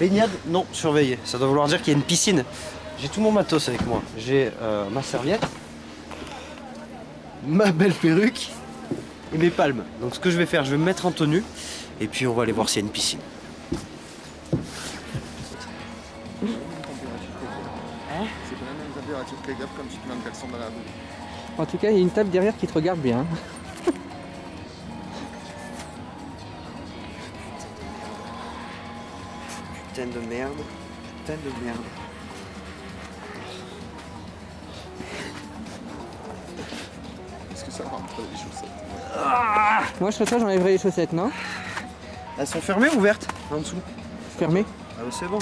Baignade non surveillée. Ça doit vouloir dire qu'il y a une piscine. J'ai tout mon matos avec moi. J'ai euh, ma serviette, ma belle perruque et mes palmes. Donc ce que je vais faire, je vais me mettre en tenue et puis on va aller voir s'il y a une piscine. C'est pas la même température que les gars comme tu te mets en caleçon dans la boue. En tout cas, il y a une table derrière qui te regarde bien. Putain de merde. Putain de merde. Est-ce que ça rentre les chaussettes Moi, je serais toi, j'enlèverais les chaussettes, non Elles sont fermées ou ouvertes En dessous Fermé Ah bah c'est bon.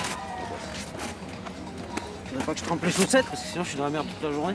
Faudrait pas que je trempe les chaussettes parce que sinon je suis dans la merde toute la journée.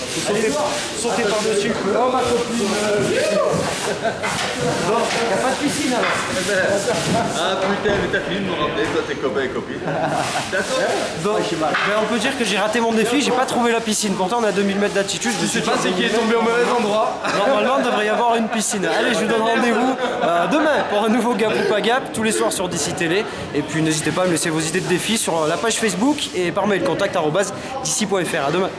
Sauter par-dessus. Oh ma copine Bon, y a pas de piscine alors Ah putain, mais t'as fini de nous rappeler, toi t'es copain et copine. D'accord Bon, ben, on peut dire que j'ai raté mon défi, j'ai pas trouvé la piscine. Pourtant on a 2000 mètres d'altitude, je suis pas C'est qui est tombé au mauvais endroit. Normalement, il devrait y avoir une piscine. Allez, je vous donne rendez-vous euh, demain pour un nouveau Gap ou pas Gap, tous les soirs sur DC Télé. Et puis n'hésitez pas à me laisser vos idées de défis sur la page Facebook et par mail contact d'ici.fr. À demain.